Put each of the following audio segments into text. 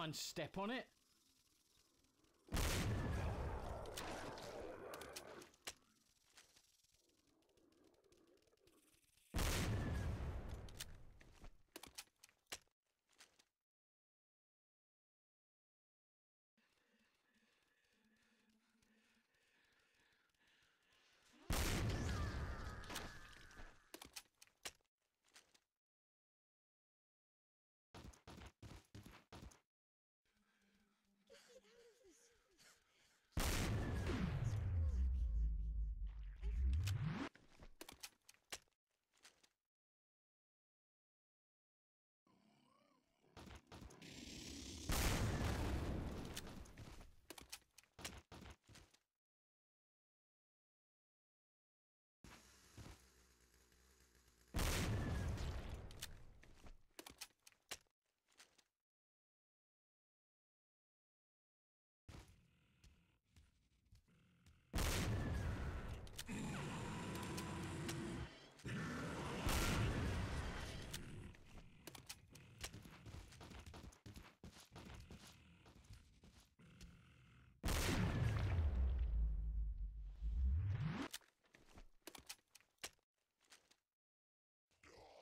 man step on it.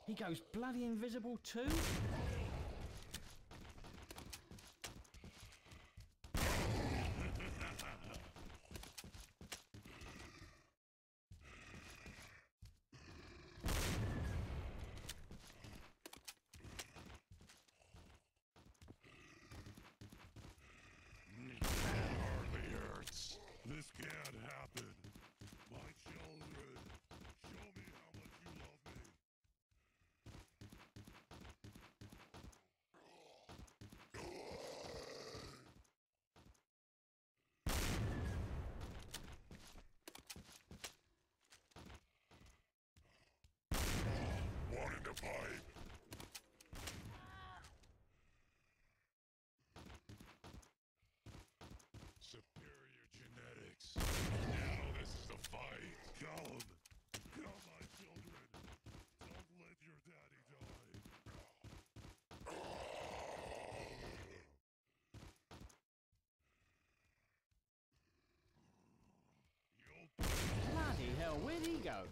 He goes bloody invisible too? hell? Where'd he go?